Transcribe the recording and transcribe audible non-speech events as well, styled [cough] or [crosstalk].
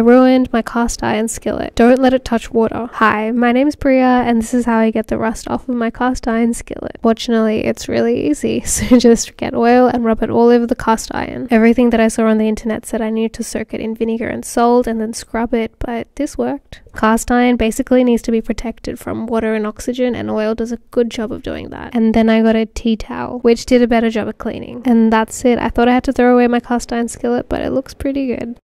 ruined my cast iron skillet. Don't let it touch water. Hi, my name's Priya and this is how I get the rust off of my cast iron skillet. Fortunately, it's really easy. [laughs] So just get oil and rub it all over the cast iron. Everything that I saw on the internet said I needed to soak it in vinegar and salt and then scrub it, but this worked. Cast iron basically needs to be protected from water and oxygen, and oil does a good job of doing that. And then I got a tea towel, which did a better job of cleaning. And that's it. I thought I had to throw away my cast iron skillet, but it looks pretty good.